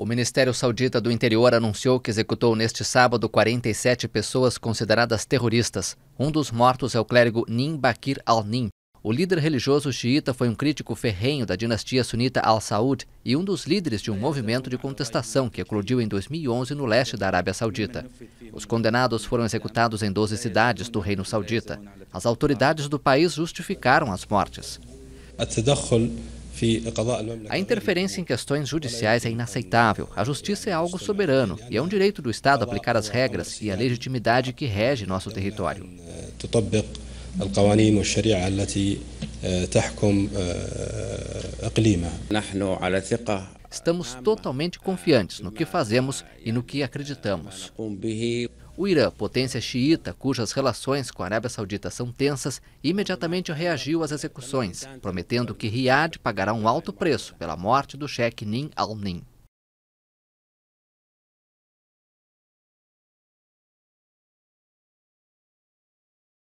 O Ministério Saudita do Interior anunciou que executou neste sábado 47 pessoas consideradas terroristas. Um dos mortos é o clérigo Nin Bakir al-Nin. O líder religioso xiita foi um crítico ferrenho da dinastia sunita al-Saud e um dos líderes de um movimento de contestação que eclodiu em 2011 no leste da Arábia Saudita. Os condenados foram executados em 12 cidades do Reino Saudita. As autoridades do país justificaram as mortes. A interferência em questões judiciais é inaceitável. A justiça é algo soberano e é um direito do Estado aplicar as regras e a legitimidade que rege nosso território. Estamos totalmente confiantes no que fazemos e no que acreditamos. O Irã, potência xiita, cujas relações com a Arábia Saudita são tensas, imediatamente reagiu às execuções, prometendo que Riad pagará um alto preço pela morte do cheque Nin al-Nin.